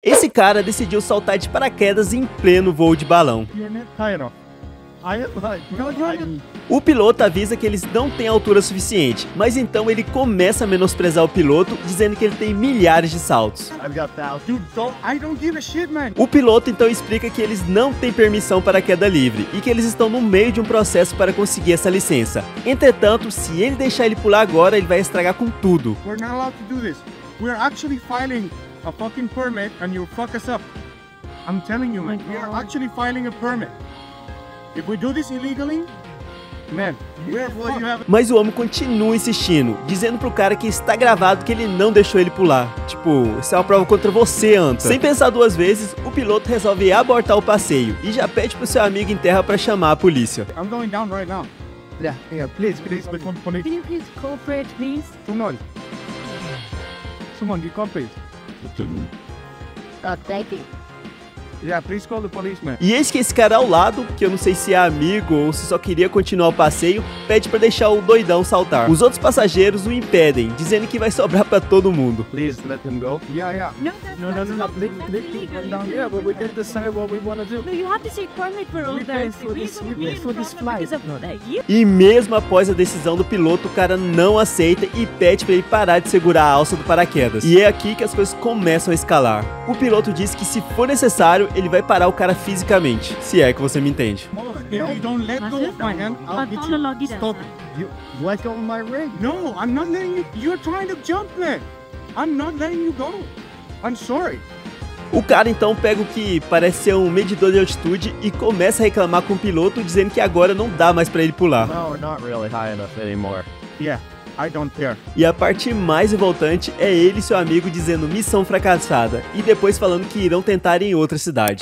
Esse cara decidiu saltar de paraquedas em pleno voo de balão. O piloto avisa que eles não têm altura suficiente, mas então ele começa a menosprezar o piloto, dizendo que ele tem milhares de saltos. O piloto então explica que eles não têm permissão para queda livre e que eles estão no meio de um processo para conseguir essa licença. Entretanto, se ele deixar ele pular agora, ele vai estragar com tudo. We're not allowed to do this. We're actually filing a fucking permit and you fuck us up. I'm telling you, man. We are actually filing a permit. If we do this illegally, man, we're fucked. Have Mas o homem continua insistindo, dizendo pro cara que está gravado que ele não deixou ele pular. Tipo, isso é uma prova contra você, Anta. Sem pensar duas vezes, o piloto resolve abortar o passeio e já pede pro seu amigo em terra para chamar a polícia. I'm going down right now. Yeah, yeah, please, please, please, police. Can you please cooperate, please? Someone. Someone, you cooperate. Oh, thank you. Yeah, please call the policeman. E eis que esse cara ao lado, que eu não sei se é amigo ou se só queria continuar o passeio, pede para deixar o doidão saltar. Os outros passageiros o impedem, dizendo que vai sobrar para todo mundo. Please let him go. Yeah, yeah. No, that's No, no, no, no. him down. But we can decide what we want to do. No, you have to take permit for all this- we paid for this flight. Because of that. You E mesmo após a decisão do piloto, o cara não aceita e pede para ele parar de segurar a alça do paraquedas. E é aqui que as coisas começam a escalar. O piloto diz que se for necessário, ele vai parar o cara fisicamente. Se é que você me entende. If you don't let go of my hand, I'll Mas get fala you. logo isso. Stop. You let go of my ring. No, I'm not letting you. You're trying to jump, man. I'm not letting you go. I'm sorry. O cara então pega o que parece ser um medidor de altitude e começa a reclamar com o piloto, dizendo que agora não dá mais para ele pular. No, not really high enough anymore. Yeah, I don't care. E a parte mais revoltante é ele e seu amigo dizendo missão fracassada e depois falando que irão tentar em outra cidade.